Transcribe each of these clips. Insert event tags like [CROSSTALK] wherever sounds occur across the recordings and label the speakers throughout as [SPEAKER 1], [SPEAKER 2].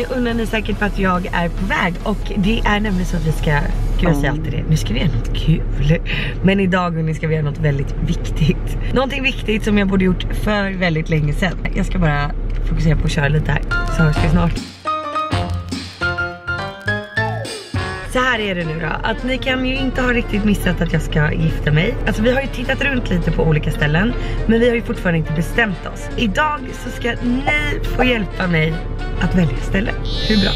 [SPEAKER 1] nu undrar ni säkert för att jag är på väg och det är nämligen så att vi ska, gud jag säger alltid det, nu ska vi göra något kul. Men idag nu ska vi göra något väldigt viktigt. Någonting viktigt som jag borde gjort för väldigt länge sedan. Jag ska bara fokusera på att köra lite här, så hörs vi snart. Så här är det nu då, att ni kan ju inte ha riktigt missat att jag ska gifta mig. Alltså vi har ju tittat runt lite på olika ställen, men vi har ju fortfarande inte bestämt oss. Idag så ska ni få hjälpa mig att välja ställe. Hur bra?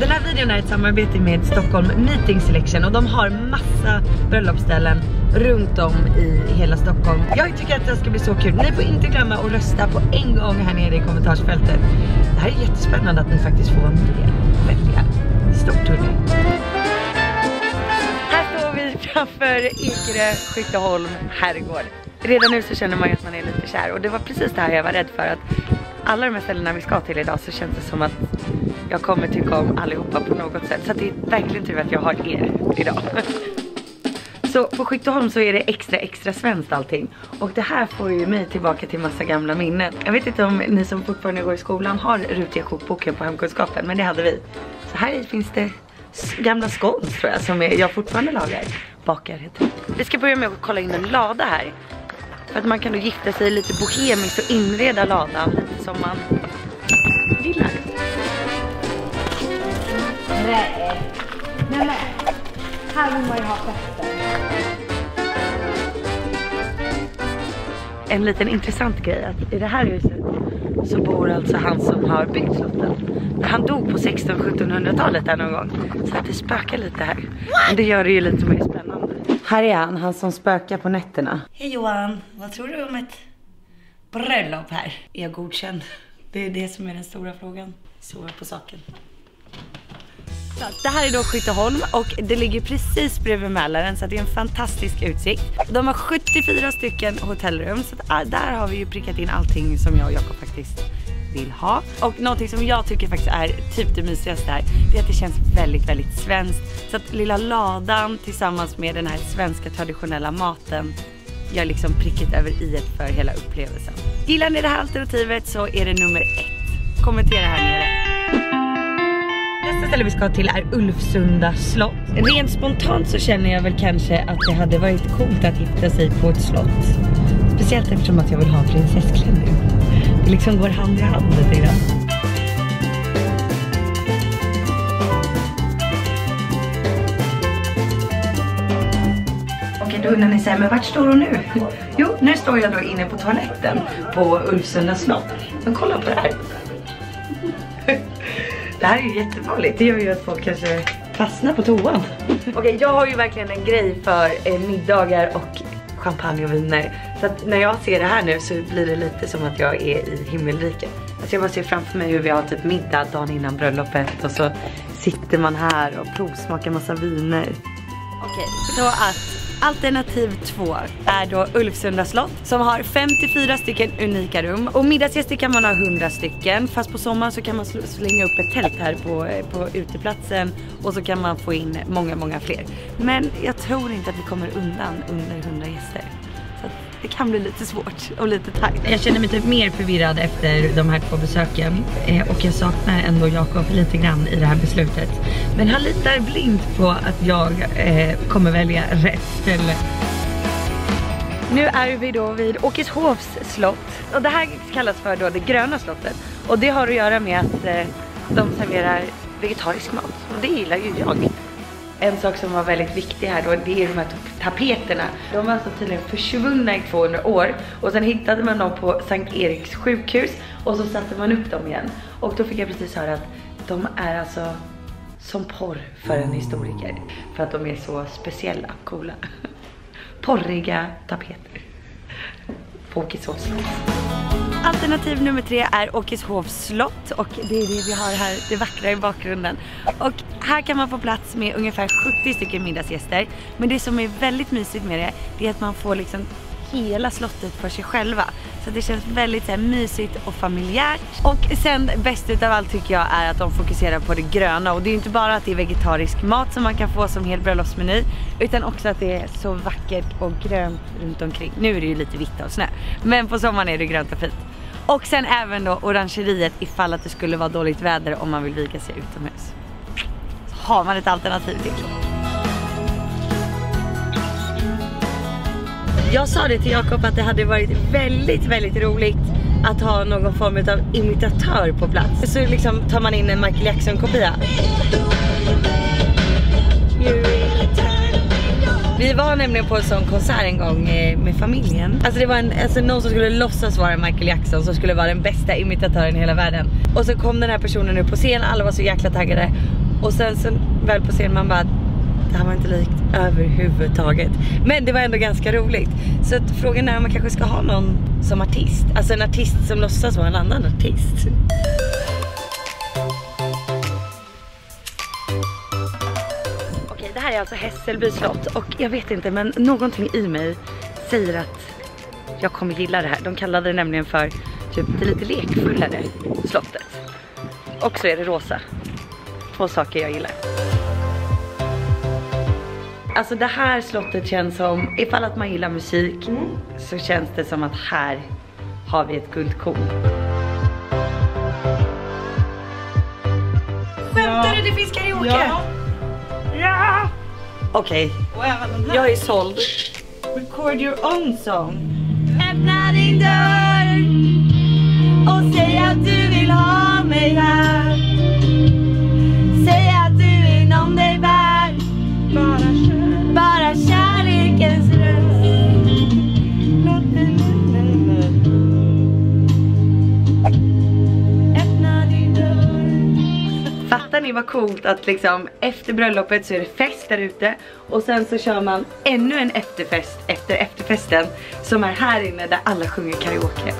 [SPEAKER 1] Den här videon är ett samarbete med Stockholm Meeting Selection och de har massa bröllopsställen runt om i hela Stockholm. Jag tycker att det ska bli så kul. Ni får inte glömma att rösta på en gång här nere i kommentarsfältet. Det här är jättespännande att ni faktiskt får vara med och välja. Stort hörni framför Ekerö Skytteholm herrgård. Redan nu så känner man ju att man är lite kär och det var precis det här jag var rädd för att alla de här ställena vi ska till idag så känns det som att jag kommer tycka om allihopa på något sätt. Så det är verkligen tur att jag har er idag. Så på Skytteholm så är det extra extra svenskt allting. Och det här får ju mig tillbaka till massa gamla minnen. Jag vet inte om ni som fortfarande går i skolan har rutiga kokboken på hemkunskapen men det hade vi. Så här finns det gamla scones tror jag som jag fortfarande lagar. Bakar heter det. Vi ska börja med att kolla in en lada här. För att man kan då gifta sig lite bohemiskt och inreda ladan lite som man gillar. Nej, nej, nej. Här vill man ju ha festen. En liten intressant grej att i det här huset så bor alltså han som har byggt slotten. Han dog på 1600-1700-talet där någon gång. Så att det spökar lite här. Men det gör det ju lite mer. Här är han, han som spökar på nätterna. Hej Johan, vad tror du om ett bröllop här? Är jag godkänd? Det är det som är den stora frågan. Sova på saken. Det här är då Skytteholm och det ligger precis bredvid Mälaren så det är en fantastisk utsikt. De har 74 stycken hotellrum så ah, där har vi ju prickat in allting som jag och Jakob faktiskt vill ha. Och någonting som jag tycker faktiskt är typ det mysigaste här, det är att det känns väldigt, väldigt svenskt. Så att lilla ladan tillsammans med den här svenska traditionella maten gör liksom pricket över i för hela upplevelsen. Gillar ni det här alternativet så är det nummer ett. Kommentera här nere. Nästa ställe vi ska till är Ulfsunda slott. Rent spontant så känner jag väl kanske att det hade varit coolt att hitta sig på ett slott. Speciellt eftersom att jag vill ha prinsessklänning. Det liksom går hand i hand lite grann. Då undrar ni sig, men vart står hon nu? Jo, nu står jag då inne på toaletten på Ulfsunda slott. Men kolla på det här. Det här är ju jättefarligt. Det gör ju att folk kanske fastnar på toan. Okej, okay, jag har ju verkligen en grej för eh, middagar och champagne och viner. Så att när jag ser det här nu så blir det lite som att jag är i himmelriket. Alltså jag bara ser framför mig hur vi har typ middag dagen innan bröllopet och så sitter man här och provsmakar massa viner. Okej, okay, så att Alternativ 2 är då Ulfsunda slott som har 54 stycken unika rum och middagsgäster kan man ha 100 stycken fast på sommaren så kan man slänga upp ett tält här på, eh, på uteplatsen och så kan man få in många, många fler. Men jag tror inte att vi kommer undan under 100 gäster. Det kan bli lite svårt och lite tajt. Jag känner mig typ mer förvirrad efter de här två besöken eh, och jag saknar ändå Jakob lite grann i det här beslutet. Men han litar blint på att jag eh, kommer välja rätt ställe. Nu är vi då vid Åkeshovs slott och det här kallas för då det gröna slottet och det har att göra med att eh, de serverar vegetarisk mat och det gillar ju jag. En sak som var väldigt viktig här då, det är de här tapeterna. De var alltså tydligen försvunna i 200 år och sen hittade man dem på Sankt Eriks sjukhus och så satte man upp dem igen. Och då fick jag precis höra att de är alltså som porr för en historiker. För att de är så speciella, coola. [LAUGHS] Porriga tapeter. På Åkeshovs slott. Alternativ nummer tre är Åkeshovs slott och det är det vi har här, det vackra i bakgrunden. Och här kan man få plats med ungefär 70 stycken middagsgäster. Men det som är väldigt mysigt med det, det är att man får liksom hela slottet för sig själva. Så det känns väldigt så här, mysigt och familjärt. Och sen bäst utav allt tycker jag är att de fokuserar på det gröna. Och det är inte bara att det är vegetarisk mat som man kan få som hel bröllopsmeny. Utan också att det är så vackert och grönt runt omkring. Nu är det ju lite vitt och snö. Men på sommaren är det grönt och fint. Och sen även då orangeriet ifall att det skulle vara dåligt väder om man vill vika sig utomhus. Så har man ett alternativ till. Jag sa det till Jakob att det hade varit väldigt, väldigt roligt att ha någon form av imitatör på plats. Så liksom tar man in en Michael Jackson kopia. Vi var nämligen på en sån konsert en gång eh, med familjen. Alltså det var en, alltså någon som skulle låtsas vara Michael Jackson som skulle vara den bästa imitatören i hela världen. Och så kom den här personen upp på scen, alla var så jäkla taggade. Och sen så väl på scen man bara det här var inte likt överhuvudtaget. Men det var ändå ganska roligt. Så att frågan är om man kanske ska ha någon som artist. Alltså en artist som låtsas vara en annan artist. Okej, det här är alltså Hässelby slott och jag vet inte men någonting i mig säger att jag kommer gilla det här. De kallade det nämligen för typ det lite lekfullare slottet. Och så är det rosa. Två saker jag gillar. Alltså det här slottet känns som, ifall att man gillar musik mm. så känns det som att här har vi ett guldkorn. Skämtar du? Det finns karaoke! Ja! ja. Okej, okay. jag är såld. Record your own song. Öppna din dörr och säg att du vill ha mig här. Ni vad coolt att liksom efter bröllopet så är det fest där ute och sen så kör man ännu en efterfest efter efterfesten som är här inne där alla sjunger karaoke.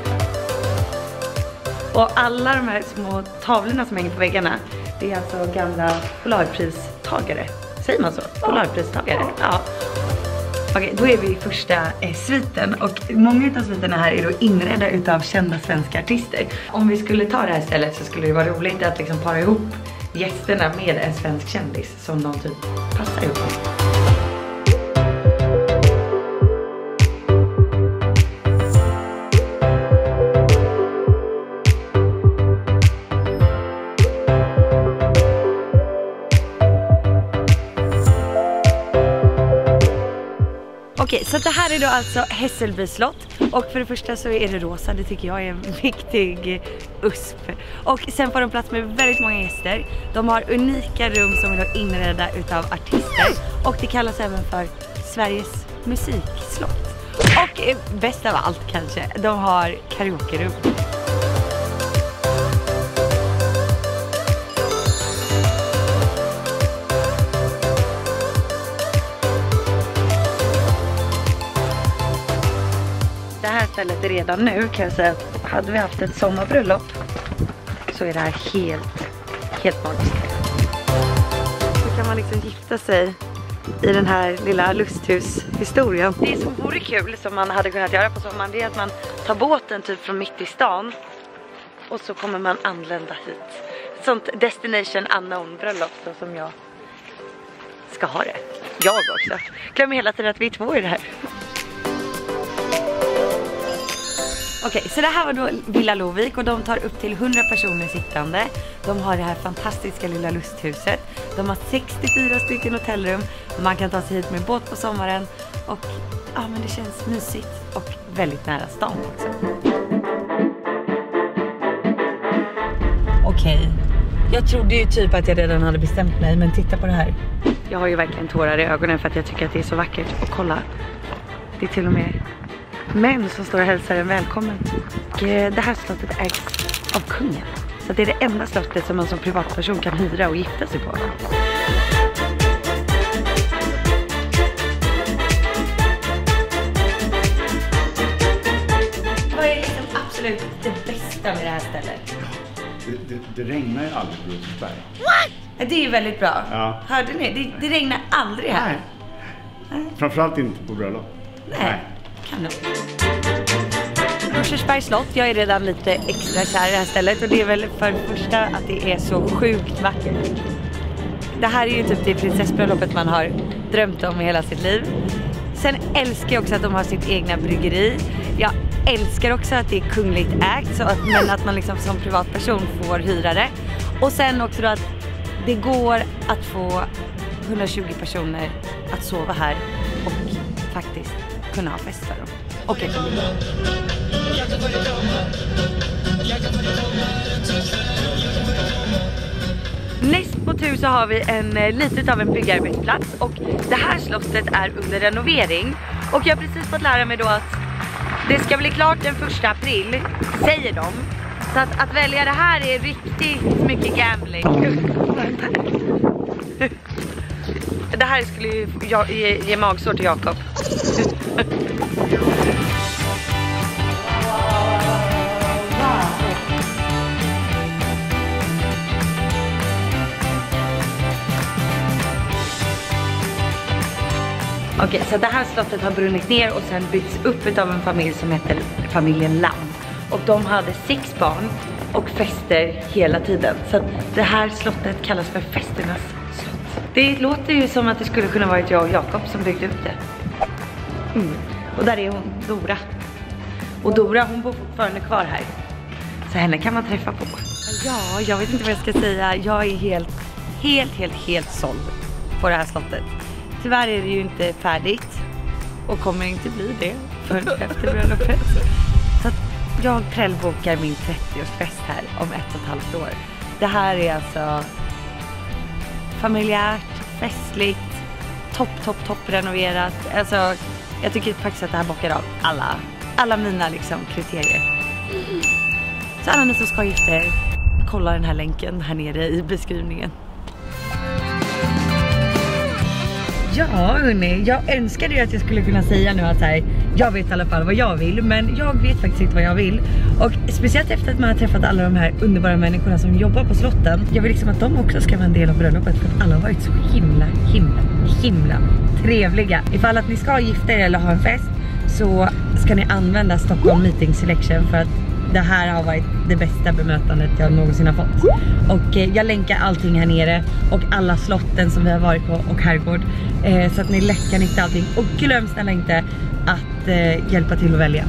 [SPEAKER 1] Och alla de här små tavlorna som hänger på väggarna det är alltså gamla Polarpristagare Säger man så? Polarpristagare? Ja. Okej, då är vi i första eh, sviten och många av sviterna här är då inredda utav kända svenska artister. Om vi skulle ta det här stället så skulle det vara roligt att liksom para ihop gästerna med en svensk kändis som de typ passar ihop med. Okej, så det här är då alltså Hässelby slott [LAUGHS] och för det första så är det rosa, det tycker jag är en [LAUGHS] viktig USP. Och sen får de plats med väldigt många gäster. De har unika rum som är inredda utav artister och det kallas även för Sveriges musikslott. Och eh, bäst av allt kanske, de har karaokerum. Stället redan nu kan jag säga att hade vi haft ett sommarbröllop så är det här helt, helt magiskt. Så kan man liksom gifta sig i den här lilla lusthushistorien. Det som vore kul som man hade kunnat göra på sommaren det är att man tar båten typ från mitt i stan och så kommer man anlända hit. sånt destination unknown bröllop så som jag ska ha det. Jag också. Glömmer hela tiden att vi är två i det här. Okej, okay, så det här var då Villa Lovik och de tar upp till 100 personer sittande. De har det här fantastiska lilla lusthuset. De har 64 stycken hotellrum. Man kan ta sig hit med båt på sommaren och ja, men det känns mysigt och väldigt nära stan också. Okej, okay. jag trodde ju typ att jag redan hade bestämt mig men titta på det här. Jag har ju verkligen tårar i ögonen för att jag tycker att det är så vackert. Och kolla, det är till och med män som står och hälsar en välkommen. Och eh, det här slottet ägs av kungen. Så det är det enda slottet som man som privatperson kan hyra och gifta sig på. Vad är liksom absolut det bästa med det här stället?
[SPEAKER 2] Det, det, det regnar ju aldrig på Rosersberg.
[SPEAKER 1] What? Det är väldigt bra. Ja. Hörde ni? Det, det regnar aldrig här.
[SPEAKER 2] Nej. Framförallt inte på bröllop.
[SPEAKER 1] Nej. Nej. Kanon. Rosersbergs slott, jag är redan lite extra kär i det här stället och det är väl för det första att det är så sjukt vackert. Det här är ju typ det prinsessbröllopet man har drömt om i hela sitt liv. Sen älskar jag också att de har sitt egna bryggeri. Jag älskar också att det är kungligt ägt så att, men att man liksom som privatperson får hyra det. Och sen också då att det går att få 120 personer att sova här och faktiskt kunna ha fest för dem. Okej. Näst på tur så har vi en eh, litet av en byggarbetsplats och det här slottet är under renovering. Och jag har precis fått lära mig då att det ska bli klart den första april, säger de. Så att, att välja det här är riktigt mycket gambling. [LAUGHS] Det här skulle ju jag, ge, ge magsår till Jakob. Okej, så det här slottet har brunnit ner och sen byggts upp av en familj som heter familjen Lamm. Och de hade sex barn och fester hela tiden. Så att det här slottet kallas för festernas. Det låter ju som att det skulle kunna varit jag och Jakob som byggde upp det. Mm. Och där är hon, Dora. Och Dora hon bor fortfarande kvar här. Så henne kan man träffa på. Ja, jag vet inte vad jag ska säga. Jag är helt, helt, helt, helt såld på det här slottet. Tyvärr är det ju inte färdigt och kommer inte bli det förrän efter bröllopet. Så att jag prällbokar min 30-årsfest här om ett och ett halvt år. Det här är alltså familjärt, festligt, topp, topp, topp renoverat. Alltså, jag tycker faktiskt att det här bockar av alla, alla mina liksom kriterier. Så alla ni som ska gifta er, kolla den här länken här nere i beskrivningen. Ja hörni, jag önskade ju att jag skulle kunna säga nu att här, jag vet i alla fall vad jag vill men jag vet faktiskt inte vad jag vill. Och speciellt efter att man har träffat alla de här underbara människorna som jobbar på slotten. Jag vill liksom att de också ska vara en del av bröllopet för att alla har varit så himla, himla, himla trevliga. Ifall att ni ska gifta er eller ha en fest så ska ni använda Stockholm Meeting Selection för att det här har varit det bästa bemötandet jag någonsin har fått. Och eh, jag länkar allting här nere och alla slotten som vi har varit på och herrgård. Eh, så att ni lätt kan hitta allting. Och glöm snälla inte att eh, hjälpa till att välja.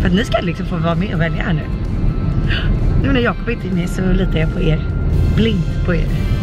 [SPEAKER 1] För att ni ska liksom få vara med och välja här nu. Nu när Jakob inte är med så litar jag på er. Blint på er.